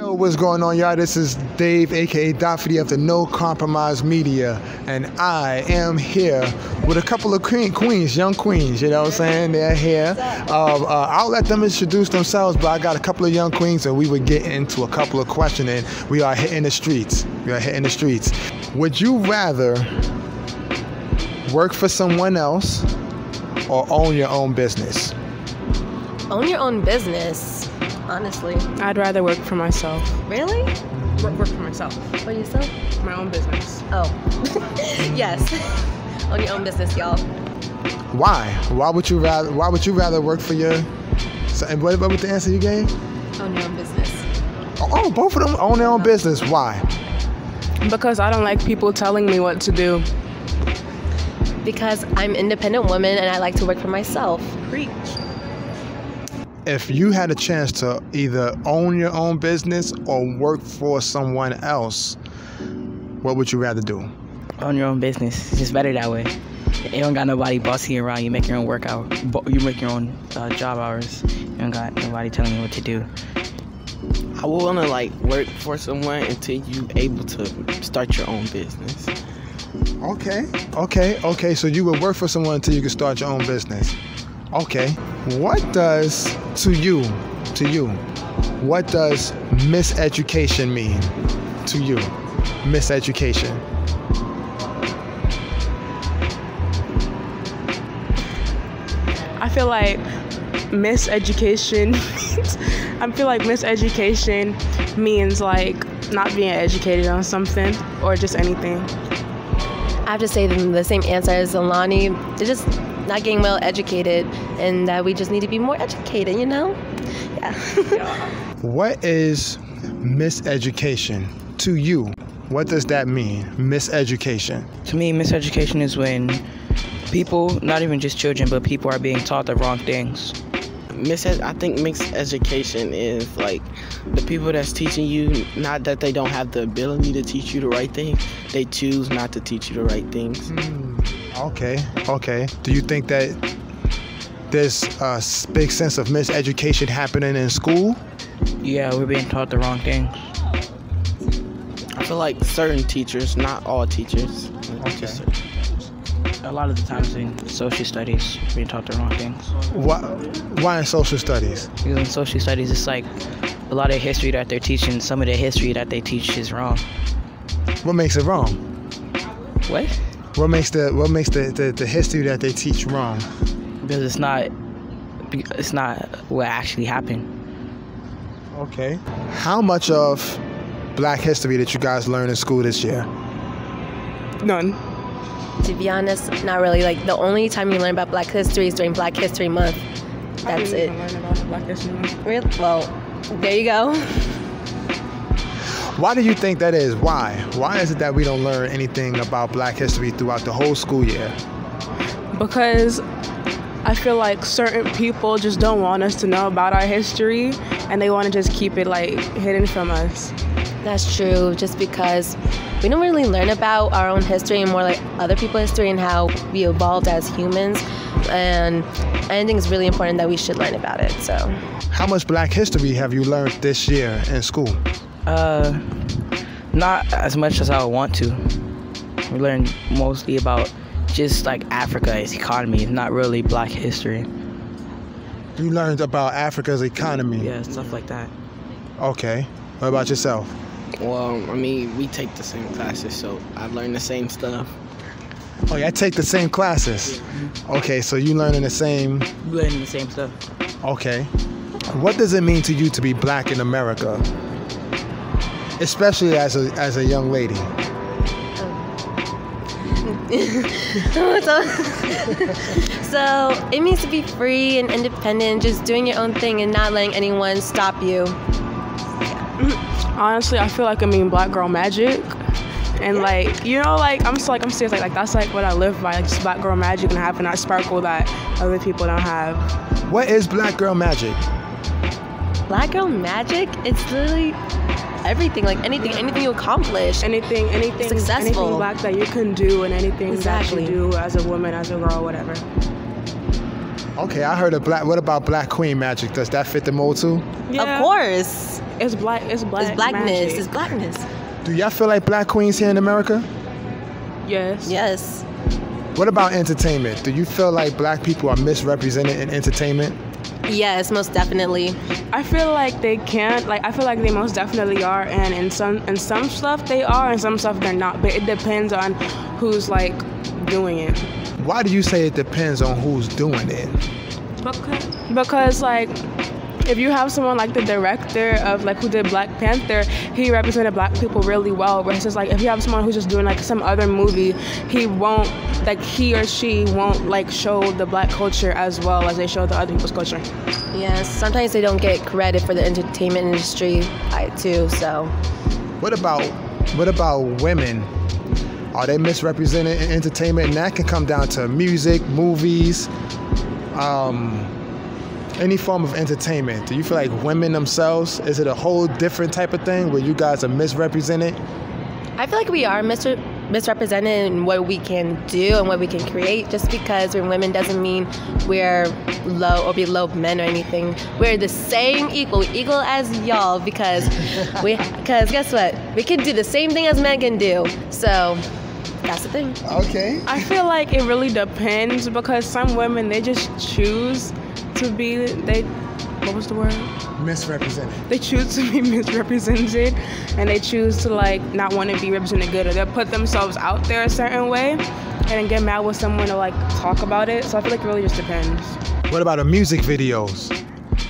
Yo, what's going on, y'all? This is Dave, aka Doffy of the No Compromise Media, and I am here with a couple of queen, queens, young queens. You know what I'm saying? They're here. Uh, uh, I'll let them introduce themselves, but I got a couple of young queens, and we would get into a couple of questioning. We are hitting the streets. We are hitting the streets. Would you rather work for someone else or own your own business? Own your own business, honestly. I'd rather work for myself. Really? Work, work for myself. For yourself? My own business. Oh. yes. On your own business, y'all. Why? Why would you rather? Why would you rather work for your? So, and what, what was the answer you gave? Own your own business. Oh, oh, both of them own their own business. Why? Because I don't like people telling me what to do. Because I'm independent woman and I like to work for myself. Preach. If you had a chance to either own your own business or work for someone else, what would you rather do? own your own business. It's just better that way. You don't got nobody bossing you around. You make your own workout. bo- You make your own uh, job hours. You don't got nobody telling you what to do. I would want to like work for someone until you able to start your own business. Okay, okay, okay. So you would work for someone until you can start your own business. Okay. What does to you, to you, what does miseducation mean to you? Miseducation. I feel like miseducation means, I feel like miseducation means like not being educated on something or just anything. I have to say the the same answer as Alani. They're just not getting well educated and that we just need to be more educated, you know? Yeah. What is miseducation to you? What does that mean? Miseducation. To me, miseducation is when people, not even just children, but people are being taught the wrong things. Mis- I think mixed education is like the people that's teaching you, not that they don't have the ability to teach you the right thing, they choose not to teach you the right things. Hmm. Okay, okay. Do you think that there's a s- big sense of miseducation happening in school? Yeah, we're being taught the wrong things. I feel like certain teachers, not all teachers, Okay. just A lot of the times in social studies, we're being taught the wrong things. Why, why in social studies? Because in social studies, it's like a lot of history that they're teaching, some of the history that they teach is wrong. What makes it wrong? What? What makes the what makes the, the, the history that they teach wrong? Because it's not, it's not what actually happened. Okay. How much of black history did you guys learn in school this year? None. to be honest, not really. Like the only time you learn about Black History is during Black History Month. I That's didn't it. even learn about Black History Month. Real? Well, there you go. Why do you think that is? Why? Why is it that we don't learn anything about black history throughout the whole school year? Because I feel like certain people just don't want us to know about our history and they want to just keep it like hidden from us. That's true. Just because we don't really learn about our own history and more like other people's history and how we evolved as humans. And I think it's really important that we should learn about it. So. How much black history have you learned this year in school? Uh, not as much as I would want to. We learned mostly about just like Africa, its economy, not really black history. You learned about Africa's economy. Yeah, stuff like that. Okay. What about yourself? Well, I mean, we take the same classes, so I learned the same stuff. Oh, yeah, I take the same classes. Okay, so you learning the same. We learning the same stuff. Okay. What does it mean to you to be black in America? Especially as a as a young lady. so, so it means to be free and independent, just doing your own thing and not letting anyone stop you. Honestly, I feel like I mean black girl magic. And like, you know, like I'm so like I'm serious, like, like that's like what I live by, like just black girl magic and having that sparkle that other people don't have. What is black girl magic? Black girl magic, it's literally everything, like anything, anything you accomplish. Anything, anything, Successful. anything black that you can do, and anything Exactly. that you do as a woman, as a girl, whatever. Okay, I heard a black. What about black queen magic? Does that fit the mold too? Of course. It's black. It's black. It's blackness. magic. It's blackness. Do y'all feel like black queens here in America? yes. Yes. What about entertainment? Do you feel like black people are misrepresented in entertainment? Yes, most definitely. I feel like they can't. Like I feel like they most definitely are, and in some in some stuff they are, and some stuff they're not. But it depends on who's like doing it. Why do you say it depends on who's doing it? Because, because like if you have someone like the director of like who did Black Panther, he represented black people really well. Versus like if you have someone who's just doing like some other movie, he won't like he or she won't like show the black culture as well as they show the other people's culture. Yes. Sometimes they don't get credit for the entertainment industry, I too. So What about what about women? Are they misrepresented in entertainment? And that can come down to music, movies, um, any form of entertainment. Do you feel like women themselves? Is it a whole different type of thing where you guys are misrepresented? I feel like we are misre- misrepresented in what we can do and what we can create. Just because we're women doesn't mean we're low or below men or anything. We're the same equal, equal as y'all. Because we, because guess what? We can do the same thing as men can do. So that's the thing. Okay. I feel like it really depends because some women they just choose to be they what was the word? Misrepresented. They choose to be misrepresented and they choose to like not want to be represented good or they'll put themselves out there a certain way and then get mad with someone to like talk about it. So I feel like it really just depends. What about the music videos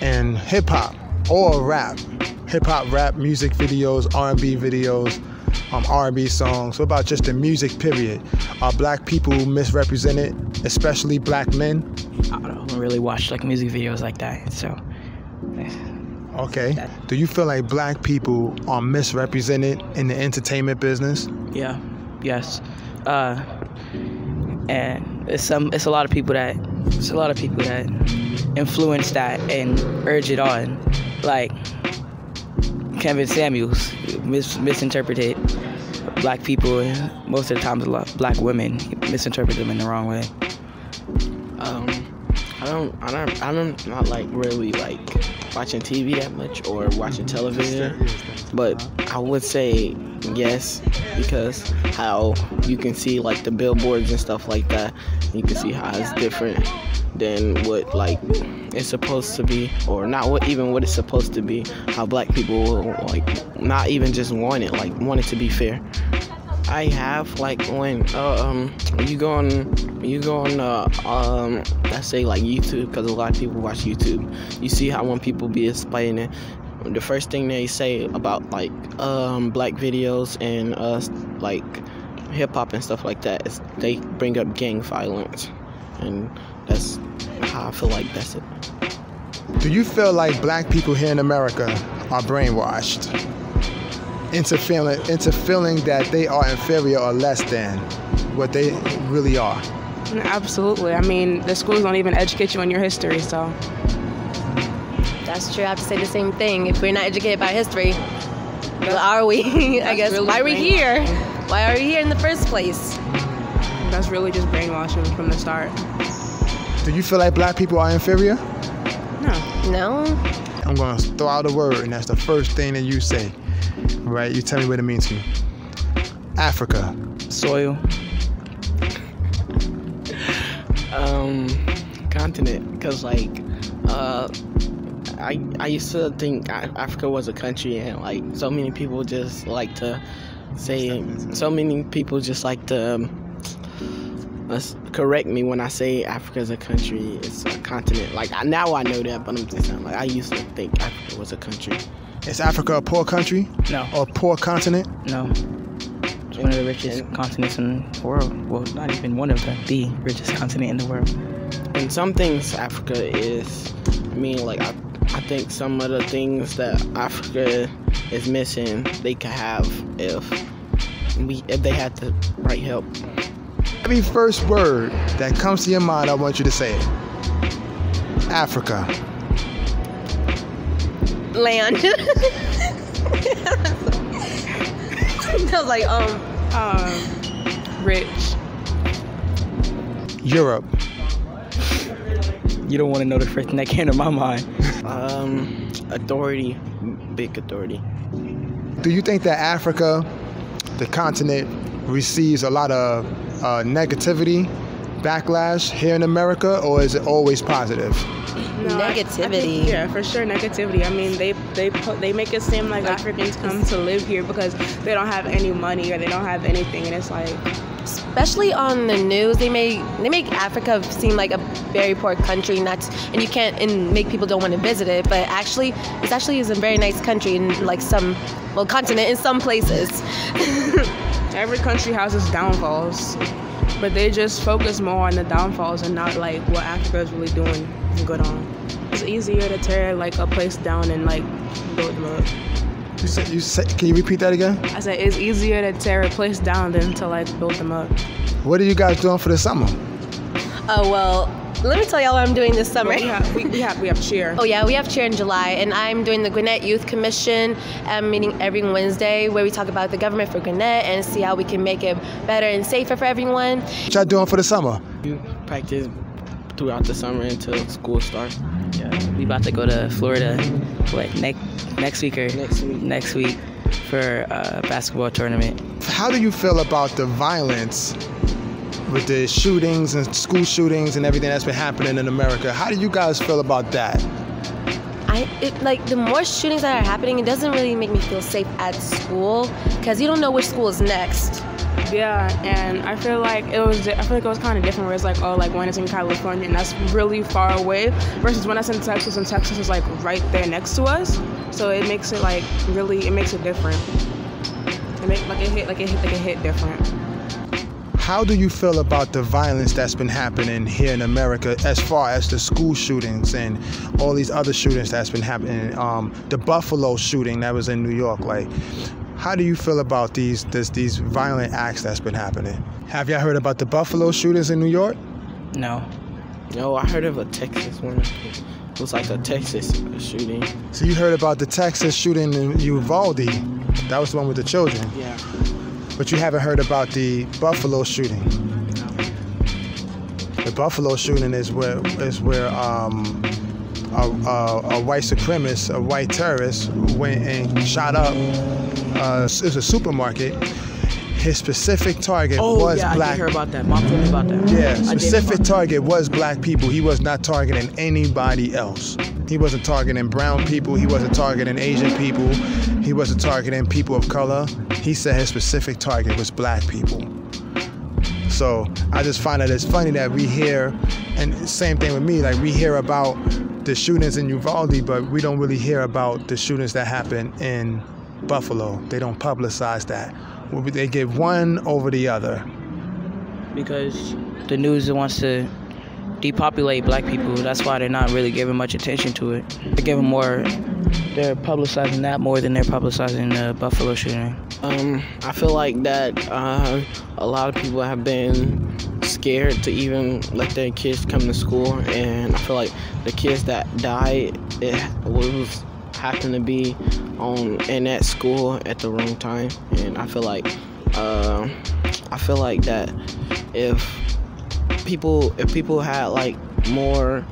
and hip hop or rap? Hip hop, rap, music videos, R&B videos, um, R&B songs. What about just the music period? Are black people misrepresented, especially black men? I don't really watch like music videos like that. So Okay. Do you feel like black people are misrepresented in the entertainment business? yeah, yes, uh, and it's some it's a lot of people that it's a lot of people that influence that and urge it on, like Kevin Samuels mis- misinterpreted black people and most of the times a lot black women misinterpret them in the wrong way. Um, I don't, I don't, I don't not like really like watching TV that much or watching television, but I would say yes because how you can see like the billboards and stuff like that. You can see how it's different than what like it's supposed to be, or not what even what it's supposed to be. How black people will, like not even just want it, like want it to be fair. I have like when uh, um you go on you go on uh, um let's say like YouTube because a lot of people watch YouTube. You see how when people be explaining the first thing they say about like um black videos and uh like hip hop and stuff like that is they bring up gang violence and that's how I feel like that's it. Do you feel like black people here in America are brainwashed into feeling into feeling that they are inferior or less than what they really are? Absolutely. I mean, the schools don't even educate you on your history, so That's true. I have to say the same thing. If we're not educated by history, well, are we? I guess. really Why are we here? Why are we here in the first place? that's really just brainwashing from the start. Do you feel like black people are inferior? No. No. I'm gonna throw out a word, and that's the first thing that you say. Right? You tell me what it means to you. Africa. Soil. um continent because like uh I, I used to think Africa was a country and like so many people just like to say so many people just like to um, let's correct me when I say Africa is a country it's a continent like I, now I know that but I'm just saying like I used to think Africa was a country Is Africa a poor country No, or a poor continent? no. It's one of the richest continents in the world. Well, not even one of them, the richest continent in the world. and some things Africa is I mean like I, I think some of the things that Africa is missing they could have if we if they had the right help. Every first word that comes to your mind, I want you to say it. Africa. Land. I was like, um, Um, rich. Europe. You don't want to know the first thing that came to my mind. Um, authority, big authority. Do you think that Africa, the continent, receives a lot of uh, negativity, backlash here in America, or is it always positive? No, I- I think- Negativity. yeah, for sure, negativity. I mean, they they put, they make it seem like Africans come to live here because they don't have any money or they don't have anything, and it's like, especially on the news they make they make africa seem like a very poor country not and you can't and make people don't want to visit it but actually it's actually is a very nice country in like some well continent in some places every country has its downfalls, but they just focus more on the downfalls and not like what Africa is really doing good on. It's easier to tear like a place down and like build them up. You said, you said, can you repeat that again? I said it's easier to tear a place down than to like build them up. What are you guys doing for the summer? oh well let me tell y'all what i'm doing this summer But we have we, we have we have cheer. Oh yeah, we have cheer in July, and I'm doing the Gwinnett Youth Commission um, meeting every Wednesday, where we talk about the government for Gwinnett and see how we can make it better and safer for everyone. What y'all doing for the summer? You practice throughout the summer until school starts. Yeah, we about to go to Florida, what next next week or Next week. next week for a basketball tournament. How do you feel about the violence with the shootings and school shootings and everything that's been happening in America? How do you guys feel about that? I it, like the more shootings that are happening, it doesn't really make me feel safe at school because you don't know which school is next. Yeah, and I feel like it was I feel like it was kind of different where it's like oh like when it's in California and that's really far away versus when it's in Texas and Texas is like right there next to us. So it makes it like really it makes it different. It make like it hit like it hit like it hit different. How do you feel about the violence that's been happening here in America as far as the school shootings and all these other shootings that's been happening? Um, the Buffalo shooting that was in New York. Like, how do you feel about these this, these violent acts that's been happening? Have y'all heard about the Buffalo shootings in New York? No, No, I heard of a Texas one. It was like a Texas shooting. So you heard about the Texas shooting in Uvalde? That was the one with the children. Yeah. But you haven't heard about the Buffalo shooting. The Buffalo shooting is where is where um, a, a, a white supremacist, a white terrorist, went and shot up. Uh, a supermarket. His specific target Oh was yeah, I black. did hear about that. Mom told me about that. Yeah, I specific target was black people. He was not targeting anybody else. He wasn't targeting brown people. He wasn't targeting Asian people. He wasn't targeting people of color. He said his specific target was black people. So I just find that it's funny that we hear, and same thing with me, like we hear about the shootings in Uvalde, but we don't really hear about the shootings that happen in Buffalo. They don't publicize that. They give one over the other. because the news wants to depopulate black people. That's why they're not really giving much attention to it. They're giving more. They're publicizing that more than they're publicizing the Buffalo shooting. Um, I feel like that uh, a lot of people have been scared to even let their kids come to school, and I feel like the kids that died, it was happened to be on in that school at the wrong time, and I feel like uh, I feel like that if people if people had like more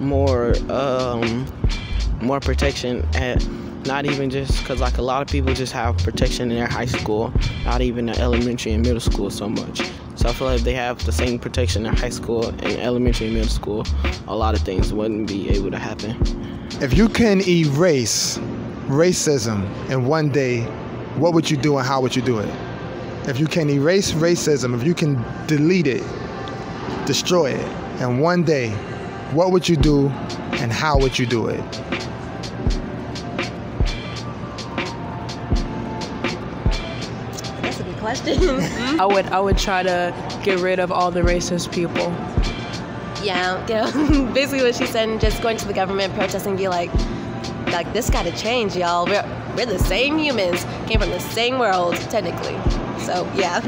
more um, more protection at not even just because like a lot of people just have protection in their high school not even in elementary and middle school so much so i feel like they have the same protection in high school and elementary and middle school a lot of things wouldn't be able to happen If you can erase racism in one day, what would you do and how would you do it? If you can erase racism, if you can delete it, destroy it in one day, what would you do and how would you do it? Question. I would I would try to get rid of all the racist people. yeah, you know, basically what she said, just going to the government, protesting, be like, like this got to change, y'all. We're we're the same humans, came from the same world, technically. So yeah.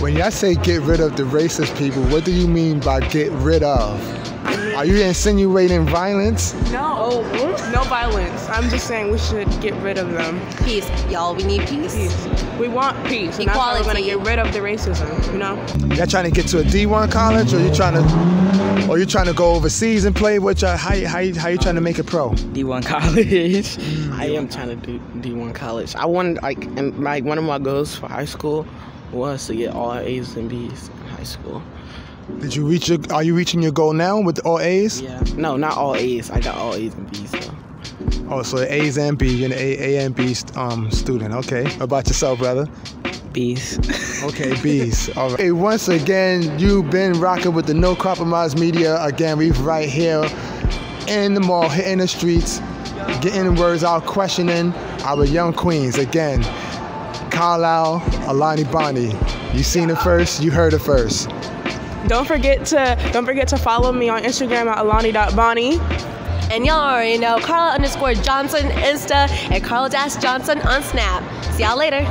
When y'all say get rid of the racist people, what do you mean by get rid of? Are you insinuating violence? No, no violence. I'm just saying we should get rid of them. Peace, y'all. We need peace. Peace. We want peace, and that's why we're gonna get rid of the racism. You know? You're trying to get to a D1 college, or you're trying to, or you're trying to go overseas and play? What y'all, how, you- how, you- how you trying to make it pro? D1 college. Hmm. I am trying to do D1 college. I wanted like and like one of my goals for high school was to get all A's and B's in high school. Did you reach your? Are you reaching your goal now with all A's? Yeah. No, not all A's. I got all A's and B's though. Oh, so A's and B. You're an A, A and B um, student. Okay. What about yourself, brother? B's. Okay, B's. All right. Hey, once again, you've been rocking with the No Compromise Media. Again, we've right here in the mall, hitting the streets, getting words out, questioning our young queens. Again, Carlisle, Alani Bonnie. You seen it first, you heard it first. Don't forget to don't forget to follow me on Instagram at alani.bonnie. And y'all already know Carla underscore Johnson Insta and Carla Johnson on Snap. See y'all later.